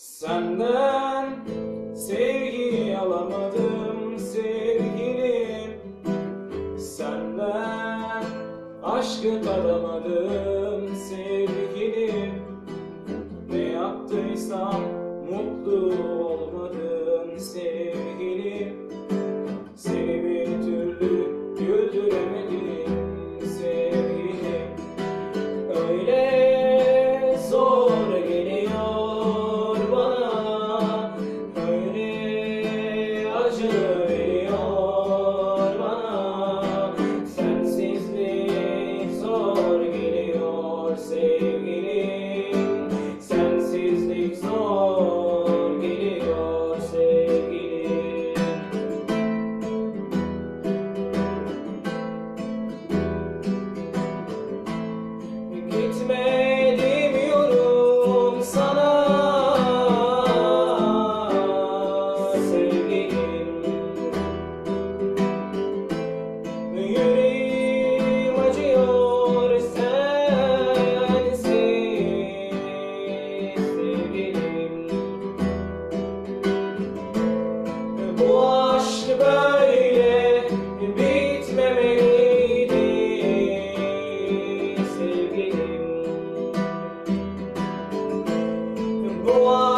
Senden sevgi alamadım sevgilim Senden aşkı tadamadım sevgilim Ne yaptıysam mutlu olmadım sevgilim Seni bir türlü söylüyor bana. Sensizlik zor geliyor sevgilim. Sensizlik zor geliyor sevgilim. Gitme sana. Sevgilim. Boa!